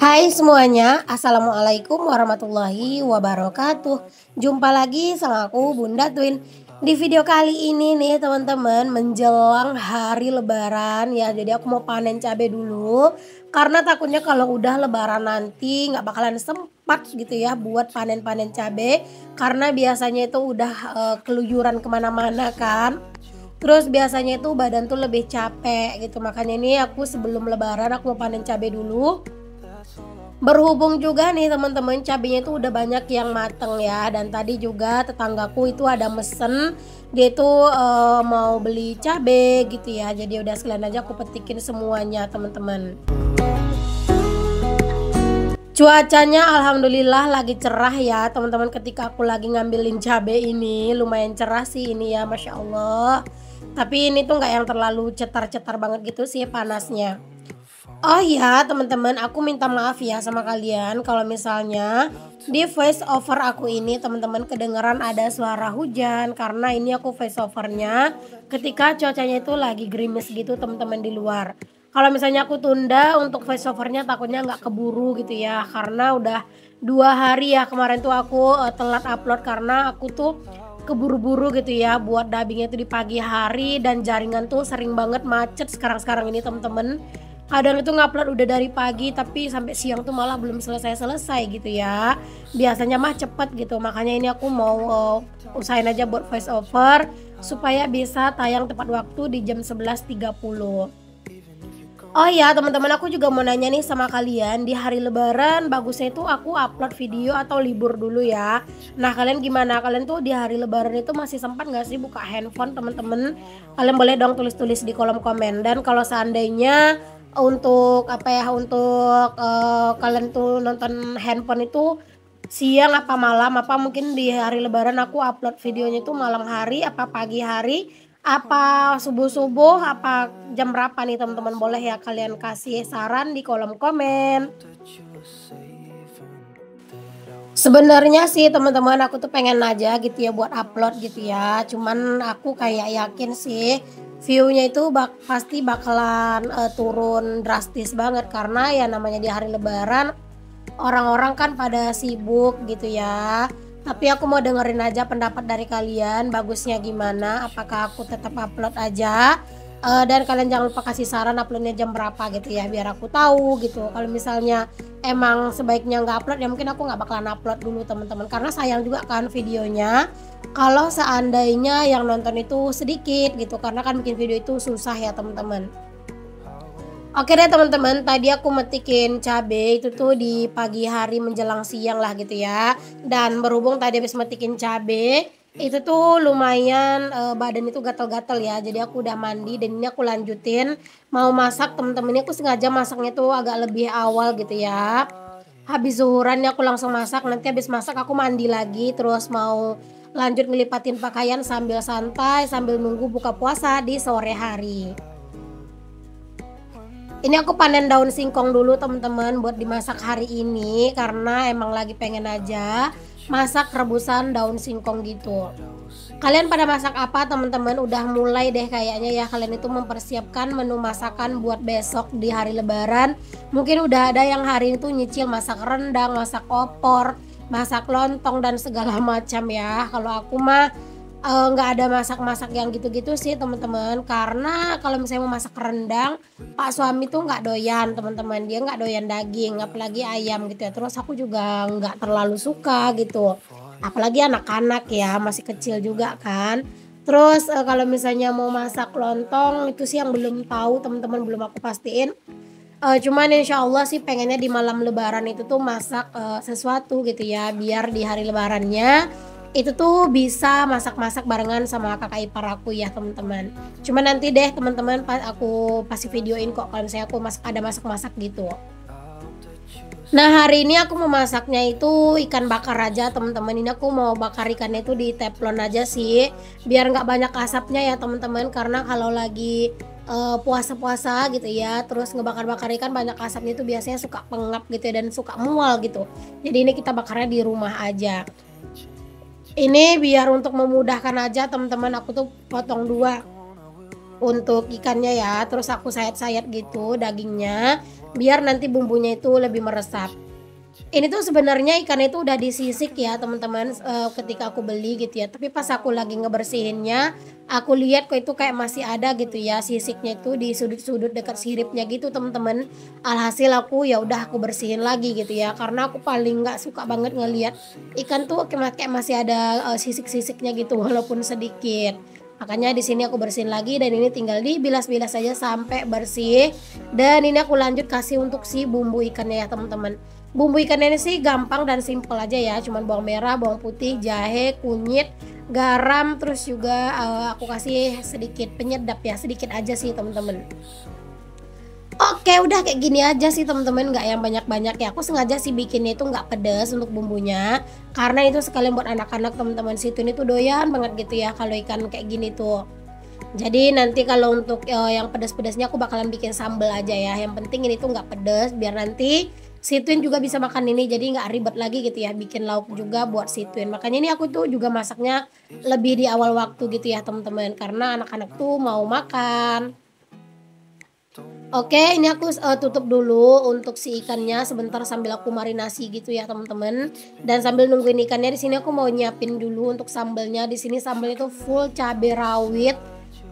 Hai semuanya, Assalamualaikum warahmatullahi wabarakatuh. Jumpa lagi sama aku Bunda Twin. Di video kali ini nih teman-teman Menjelang hari lebaran ya. Jadi aku mau panen cabai dulu. Karena takutnya kalau udah lebaran nanti nggak bakalan sempat gitu ya Buat panen-panen cabai. Karena biasanya itu udah uh, keluyuran ke mana-mana kan. Terus biasanya itu badan tuh lebih capek gitu. Makanya ini aku sebelum lebaran aku mau panen cabai dulu berhubung juga nih teman-teman cabenya itu udah banyak yang mateng ya. Dan tadi juga tetanggaku itu ada mesen. Dia itu uh, mau beli cabe gitu ya. Jadi udah sekalian aja aku petikin semuanya teman-teman. Cuacanya alhamdulillah lagi cerah ya teman-teman ketika aku lagi ngambilin cabe ini. Lumayan cerah sih ini ya masya Allah. Tapi ini tuh nggak yang terlalu cetar-cetar banget gitu sih panasnya Oh iya teman-teman aku minta maaf ya sama kalian kalau misalnya di voice over aku ini teman-teman kedengeran ada suara hujan. Karena ini aku voice overnya ketika cuacanya itu lagi gerimis gitu teman-teman di luar. Kalau misalnya aku tunda untuk voice overnya takutnya nggak keburu gitu ya. Karena udah dua hari ya kemarin tuh aku uh, telat upload. Karena aku tuh keburu-buru gitu ya buat dubbingnya itu di pagi hari. Dan jaringan tuh sering banget macet sekarang-sekarang ini teman-teman kadang itu ngupload udah dari pagi tapi sampai siang tuh malah belum selesai-selesai gitu ya. Biasanya mah cepet gitu makanya ini aku mau uh, usahain aja buat voice over supaya bisa tayang tepat waktu di jam 11.30 Oh iya teman-teman aku juga mau nanya nih sama kalian. Di hari lebaran bagusnya itu aku upload video atau libur dulu ya. Nah kalian gimana? Kalian tuh di hari lebaran itu masih sempat gak sih buka handphone teman-teman? Kalian boleh dong tulis-tulis di kolom komen. Dan kalau seandainya untuk apa ya untuk uh, kalian tuh nonton handphone itu siang apa malam apa mungkin di hari lebaran aku upload videonya itu malam hari apa pagi hari apa subuh subuh apa jam berapa nih teman-teman boleh ya kalian kasih saran di kolom komen Sebenarnya sih teman-teman aku tuh pengen aja gitu ya buat upload gitu ya. Cuman aku kayak yakin sih view-nya itu bak pasti bakalan uh, turun drastis banget. Karena ya namanya di hari lebaran orang-orang kan pada sibuk gitu ya. Tapi aku mau dengerin aja pendapat dari kalian bagusnya gimana? Apakah aku tetap upload aja? Uh, dan kalian jangan lupa kasih saran uploadnya jam berapa gitu ya biar aku tahu gitu. Kalau misalnya emang sebaiknya nggak upload ya mungkin aku nggak bakalan upload dulu teman-teman. Karena sayang juga kan videonya kalau seandainya yang nonton itu sedikit gitu karena kan bikin video itu susah ya teman-teman Oke deh teman-teman, tadi aku metikin cabe itu tuh di pagi hari menjelang siang lah gitu ya. Dan berhubung tadi habis metikin cabe, itu tuh lumayan uh, badan itu gatel-gatel ya. Jadi aku udah mandi dan ini aku lanjutin mau masak teman-teman. Ini aku sengaja masaknya tuh agak lebih awal gitu ya. Habis zuhuran aku langsung masak. Nanti habis masak aku mandi lagi terus mau lanjut ngelipatin pakaian sambil santai sambil nunggu buka puasa di sore hari. Ini aku panen daun singkong dulu teman-teman buat dimasak hari ini karena emang lagi pengen aja masak rebusan daun singkong gitu. Kalian pada masak apa teman-teman? Udah mulai deh kayaknya ya. Kalian itu mempersiapkan menu masakan buat besok di hari lebaran. Mungkin udah ada yang hari itu nyicil masak rendang masak opor masak lontong dan segala macam ya. Kalau aku mah eh, nggak uh, ada masak-masak yang gitu-gitu sih teman-teman. Karena kalau misalnya mau masak rendang pak suami tuh nggak doyan teman-teman. Dia nggak doyan daging apalagi ayam gitu ya. Terus aku juga nggak terlalu suka gitu. Apalagi anak-anak ya masih kecil juga kan. Terus uh, kalau misalnya mau masak lontong itu sih yang belum tahu teman-teman belum aku pastiin uh, cuman insya Allah sih pengennya di malam lebaran itu tuh masak uh, sesuatu gitu ya biar di hari lebarannya itu tuh bisa masak-masak barengan sama kakak ipar aku ya teman-teman. Cuman nanti deh teman-teman aku pasti videoin kok kalau misalnya aku masak ada masak-masak gitu. Nah hari ini aku mau masaknya itu ikan bakar aja teman-teman. Ini aku mau bakar ikannya itu di teflon aja sih, biar nggak banyak asapnya ya teman-teman. Karena kalau lagi uh, puasa-puasa gitu ya terus ngebakar-bakar ikan banyak asapnya itu biasanya suka pengap gitu ya, dan suka mual gitu. Jadi ini kita bakarnya di rumah aja. Ini biar untuk memudahkan aja teman-teman aku tuh potong dua untuk ikannya ya terus aku sayat-sayat gitu dagingnya biar nanti bumbunya itu lebih meresap ini tuh sebenarnya ikan itu udah disisik ya teman-teman uh, ketika aku beli gitu ya. Tapi pas aku lagi ngebersihinnya aku lihat kok itu kayak masih ada gitu ya sisiknya itu di sudut-sudut dekat siripnya gitu teman-teman. Alhasil aku ya udah aku bersihin lagi gitu ya karena aku paling nggak suka banget ngelihat ikan tuh kayak masih ada uh, sisik-sisiknya gitu walaupun sedikit. Makanya di sini aku bersihin lagi dan ini tinggal dibilas-bilas saja sampai bersih. Dan ini aku lanjut kasih untuk si bumbu ikannya ya teman-teman Bumbu ikan ini sih gampang dan simple aja ya, cuman bawang merah, bawang putih, jahe, kunyit, garam, terus juga uh, aku kasih sedikit penyedap ya, sedikit aja sih teman-teman. Oke udah kayak gini aja sih teman-teman nggak yang banyak-banyak ya. Aku sengaja sih bikinnya itu nggak pedas untuk bumbunya. Karena itu sekalian buat anak-anak teman-teman situ ini tuh doyan banget gitu ya kalau ikan kayak gini tuh. Jadi nanti kalau untuk uh, yang pedas-pedasnya aku bakalan bikin sambal aja ya. Yang penting ini tuh nggak pedas biar nanti si Twin juga bisa makan ini jadi nggak ribet lagi gitu ya bikin lauk juga buat si Twin makanya ini aku tuh juga masaknya lebih di awal waktu gitu ya teman-teman. Karena anak-anak tuh mau makan. Oke, ini aku uh, tutup dulu untuk si ikannya. Sebentar sambil aku marinasi gitu ya teman-teman. Dan sambil nungguin ikannya di sini aku mau nyiapin dulu untuk sambelnya. Di sini sambelnya itu full cabai rawit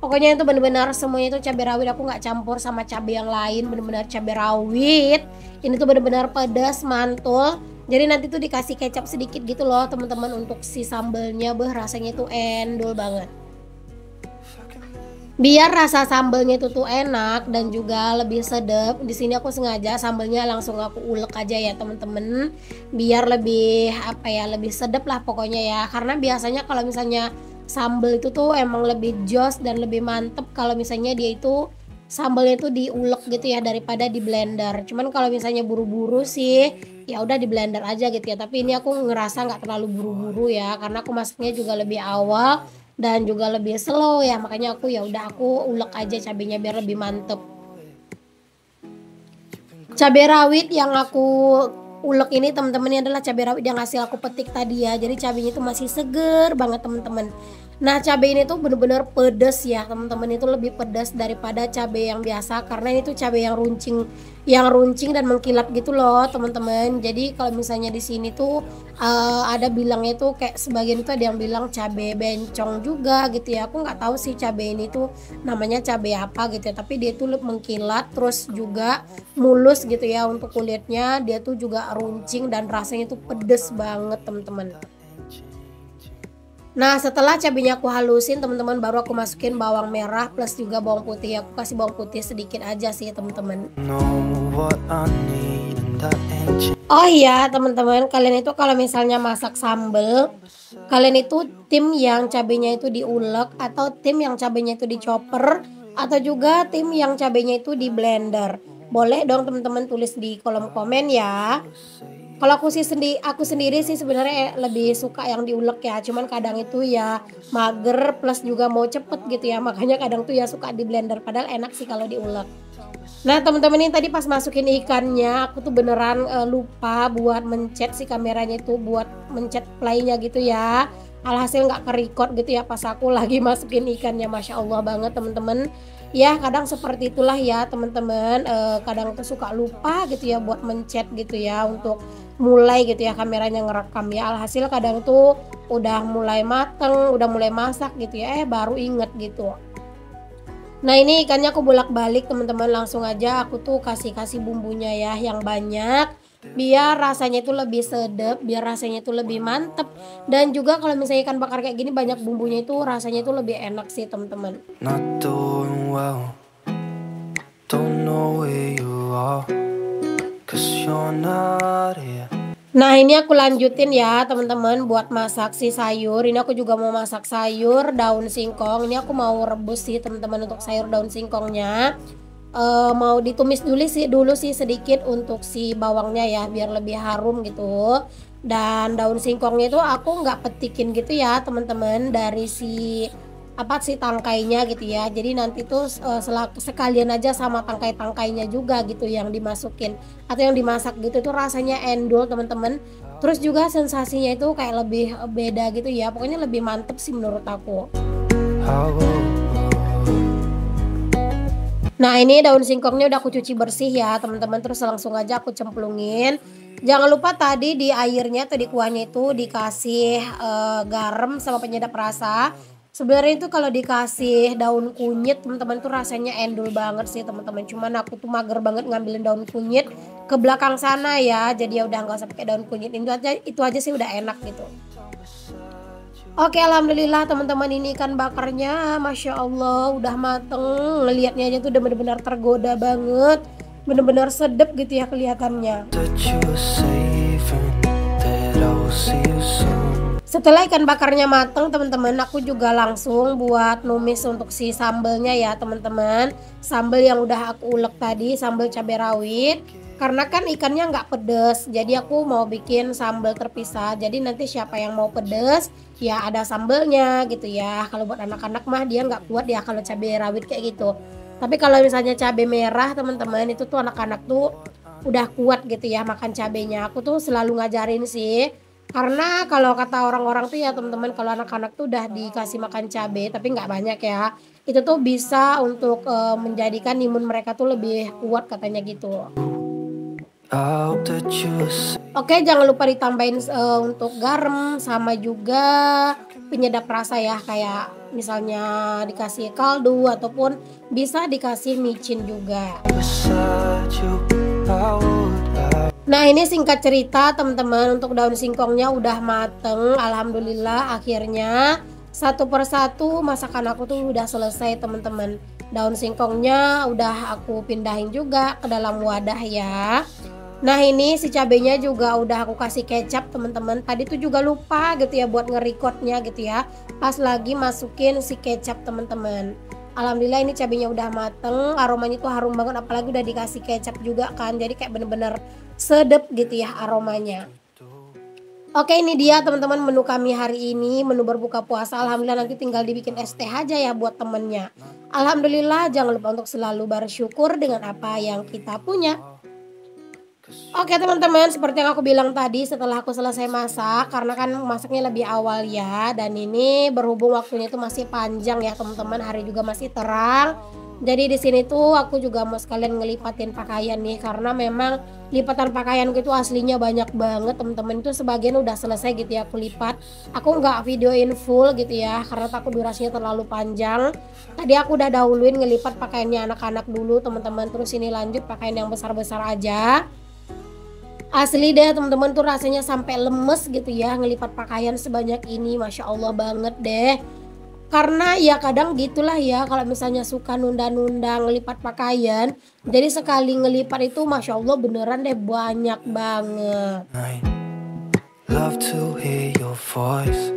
pokoknya itu benar-benar semuanya itu cabai rawit. Aku nggak campur sama cabai yang lain. Benar-benar cabai rawit. Ini tuh benar-benar pedas mantul. Jadi nanti tuh dikasih kecap sedikit gitu loh teman-teman untuk si sambelnya. Beh rasanya tuh endul banget. Biar rasa sambelnya itu tuh enak dan juga lebih sedap di sini aku sengaja sambelnya langsung aku ulek aja ya teman-teman. Biar lebih apa ya lebih sedap lah pokoknya ya. Karena biasanya kalau misalnya sambal itu tuh emang lebih jos dan lebih mantep kalau misalnya dia itu sambalnya itu diulek gitu ya daripada di blender. Cuman kalau misalnya buru-buru sih ya udah di blender aja gitu ya. Tapi ini aku ngerasa nggak terlalu buru-buru ya karena aku masaknya juga lebih awal dan juga lebih slow ya. Makanya aku ya udah aku ulek aja cabenya biar lebih mantep. Cabai rawit yang aku ulek ini teman-teman ini adalah cabai rawit yang hasil aku petik tadi ya jadi cabenya itu masih seger banget teman-teman Nah cabai ini tuh bener-bener pedas ya teman-teman itu lebih pedas daripada cabai yang biasa karena ini tuh cabai yang runcing yang runcing dan mengkilap gitu loh teman-teman. Jadi kalau misalnya di sini tuh uh, ada bilangnya tuh kayak sebagian itu ada yang bilang cabai bencong juga gitu ya. Aku nggak tahu sih cabai ini tuh namanya cabai apa gitu ya. Tapi dia tuh mengkilat terus juga mulus gitu ya untuk kulitnya. Dia tuh juga runcing dan rasanya tuh pedes banget teman-teman. Nah setelah cabenya aku halusin teman-teman baru aku masukin bawang merah plus juga bawang putih. Aku kasih bawang putih sedikit aja sih teman-teman. Oh iya teman-teman kalian itu kalau misalnya masak sambel kalian itu tim yang cabenya itu diulek atau tim yang cabenya itu dicoper atau juga tim yang cabenya itu di blender. Boleh dong teman-teman tulis di kolom komen ya kalau aku sih sendiri aku sendiri sih sebenarnya lebih suka yang diulek ya. Cuman kadang itu ya mager plus juga mau cepet gitu ya. Makanya kadang tuh ya suka di blender. Padahal enak sih kalau diulek. Nah teman-teman ini tadi pas masukin ikannya aku tuh beneran uh, lupa buat mencet si kameranya itu buat mencet playnya gitu ya. Alhasil nggak kerikot gitu ya pas aku lagi masukin ikannya. Masya allah banget teman-teman ya kadang seperti itulah ya teman-teman. E, kadang tuh suka lupa gitu ya buat mencet gitu ya untuk mulai gitu ya kameranya ngerekam ya. Alhasil kadang tuh udah mulai mateng udah mulai masak gitu ya eh baru inget gitu. Nah ini ikannya aku bolak balik teman-teman. Langsung aja aku tuh kasih kasih bumbunya ya yang banyak. Biar rasanya itu lebih sedap biar rasanya itu lebih mantep. Dan juga kalau misalnya ikan bakar kayak gini banyak bumbunya itu rasanya itu lebih enak sih teman-teman Nah ini aku lanjutin ya teman-teman buat masak si sayur. Ini aku juga mau masak sayur daun singkong. Ini aku mau rebus sih teman-teman untuk sayur daun singkongnya. Uh, mau ditumis dulu sih dulu sih sedikit untuk si bawangnya ya biar lebih harum gitu. Dan daun singkongnya itu aku nggak petikin gitu ya teman-teman dari si apa sih tangkainya gitu ya. Jadi nanti tuh uh, sekalian aja sama tangkai-tangkainya juga gitu yang dimasukin atau yang dimasak gitu. Tuh rasanya endul teman-teman. Terus juga sensasinya itu kayak lebih beda gitu ya. Pokoknya lebih mantep sih menurut aku. Nah ini daun singkongnya udah aku cuci bersih ya teman-teman. Terus langsung aja aku cemplungin. Jangan lupa tadi di airnya atau di kuahnya itu dikasih uh, garam sama penyedap rasa Sebenarnya itu kalau dikasih daun kunyit teman-teman tuh rasanya endul banget sih teman-teman. Cuman aku tuh mager banget ngambilin daun kunyit ke belakang sana ya. Jadi ya udah nggak usah pakai daun kunyit. Itu aja, itu aja sih udah enak gitu. Oke alhamdulillah teman-teman ini ikan bakarnya Masya Allah udah mateng. Ngeliatnya aja tuh udah bener-bener tergoda banget. Bener-bener sedep gitu ya kelihatannya setelah ikan bakarnya mateng teman-teman aku juga langsung buat numis untuk si sambelnya ya teman-teman. Sambel yang udah aku ulek tadi sambel cabai rawit. Karena kan ikannya nggak pedes jadi aku mau bikin sambal terpisah. Jadi nanti siapa yang mau pedes ya ada sambelnya gitu ya. Kalau buat anak-anak mah dia nggak kuat ya kalau cabai rawit kayak gitu. Tapi kalau misalnya cabai merah teman-teman itu tuh anak-anak tuh udah kuat gitu ya makan cabenya aku tuh selalu ngajarin sih karena kalau kata orang-orang tuh ya teman-teman kalau anak-anak tuh udah dikasih makan cabai tapi nggak banyak ya itu tuh bisa untuk uh, menjadikan imun mereka tuh lebih kuat katanya gitu Oke, jangan lupa ditambahin uh, untuk garam sama juga penyedap rasa ya, kayak misalnya dikasih kaldu ataupun bisa dikasih micin juga. Nah, ini singkat cerita teman-teman untuk daun singkongnya udah mateng, alhamdulillah akhirnya satu persatu masakan aku tuh udah selesai teman-teman. Daun singkongnya udah aku pindahin juga ke dalam wadah ya. Nah ini si cabenya juga udah aku kasih kecap teman-teman. Tadi tuh juga lupa gitu ya buat ngerekodnya gitu ya. Pas lagi masukin si kecap teman-teman. Alhamdulillah ini cabenya udah mateng, aromanya tuh harum banget apalagi udah dikasih kecap juga kan. Jadi kayak bener-bener sedep gitu ya aromanya. Oke ini dia teman-teman menu kami hari ini Menu berbuka puasa Alhamdulillah nanti tinggal dibikin teh aja ya buat temennya Alhamdulillah jangan lupa untuk selalu bersyukur dengan apa yang kita punya Oke teman-teman, seperti yang aku bilang tadi setelah aku selesai masak, karena kan masaknya lebih awal ya, dan ini berhubung waktunya itu masih panjang ya teman-teman, hari juga masih terang. Jadi di sini tuh aku juga mau sekalian ngelipatin pakaian nih, karena memang lipatan pakaian itu aslinya banyak banget teman-teman itu sebagian udah selesai gitu ya aku lipat. Aku nggak videoin full gitu ya, karena takut durasinya terlalu panjang. Tadi aku udah dahuluin ngelipat pakaiannya anak-anak dulu teman-teman, terus ini lanjut pakaian yang besar-besar aja asli deh teman-teman tuh rasanya sampai lemes gitu ya ngelipat pakaian sebanyak ini. Masya Allah banget deh. Karena ya kadang gitulah ya kalau misalnya suka nunda-nunda ngelipat pakaian jadi sekali ngelipat itu masya Allah beneran deh banyak banget. Love to hear your voice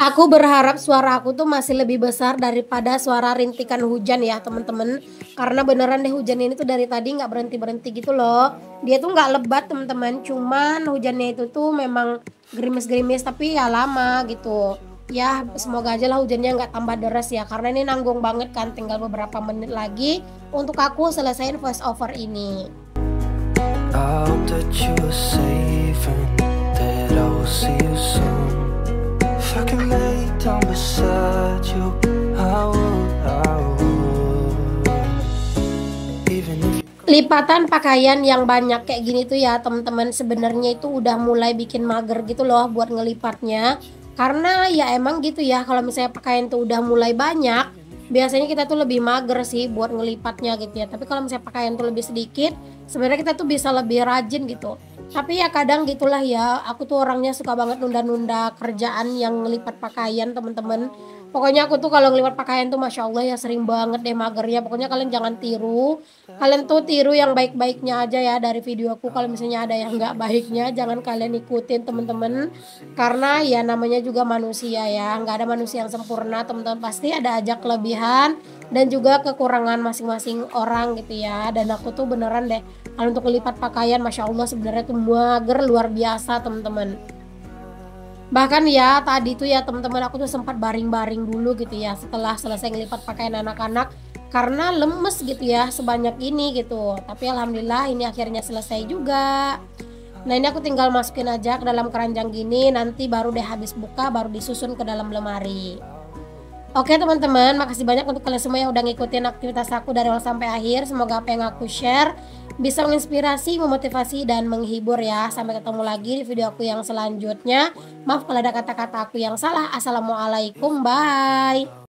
Aku berharap suara aku tuh masih lebih besar daripada suara rintikan hujan ya teman-teman Karena beneran deh hujan ini tuh dari tadi nggak berhenti-berhenti gitu loh. Dia tuh nggak lebat teman-teman Cuman hujannya itu tuh memang gerimis-gerimis tapi ya lama gitu. Ya semoga aja lah hujannya nggak tambah deras ya Karena ini nanggung banget kan tinggal beberapa menit lagi Untuk aku selesaiin voice over ini. I hope you safe and that I will see you soon Lipatan pakaian yang banyak kayak gini tuh ya teman-teman sebenarnya itu udah mulai bikin mager gitu loh buat ngelipatnya karena ya emang gitu ya kalau misalnya pakaian tuh udah mulai banyak biasanya kita tuh lebih mager sih buat ngelipatnya gitu ya. Tapi kalau misalnya pakaian tuh lebih sedikit sebenarnya kita tuh bisa lebih rajin gitu. Tapi ya kadang gitulah ya aku tuh orangnya suka banget nunda-nunda kerjaan yang ngelipat pakaian teman-teman Pokoknya aku tuh kalau ngelipat pakaian tuh Masya Allah ya sering banget deh magernya. Pokoknya kalian jangan tiru. Kalian tuh tiru yang baik-baiknya aja ya dari video aku. Kalau misalnya ada yang nggak baiknya jangan kalian ikutin teman-teman. Karena ya namanya juga manusia ya. Nggak ada manusia yang sempurna teman-teman. Pasti ada aja kelebihan dan juga kekurangan masing-masing orang gitu ya. Dan aku tuh beneran deh kalau untuk melipat pakaian Masya Allah sebenarnya tuh mager luar biasa teman-teman bahkan ya tadi tuh ya teman-teman aku tuh sempat baring-baring dulu gitu ya setelah selesai ngelipat pakaian anak-anak karena lemes gitu ya sebanyak ini gitu. Tapi alhamdulillah ini akhirnya selesai juga. Nah ini aku tinggal masukin aja ke dalam keranjang gini nanti baru deh habis buka baru disusun ke dalam lemari. Oke teman-teman, makasih banyak untuk kalian semua yang udah ngikutin aktivitas aku dari awal sampai akhir. Semoga apa yang aku share bisa menginspirasi, memotivasi, dan menghibur ya. Sampai ketemu lagi di video aku yang selanjutnya. Maaf kalau ada kata-kata aku yang salah. Assalamualaikum, bye.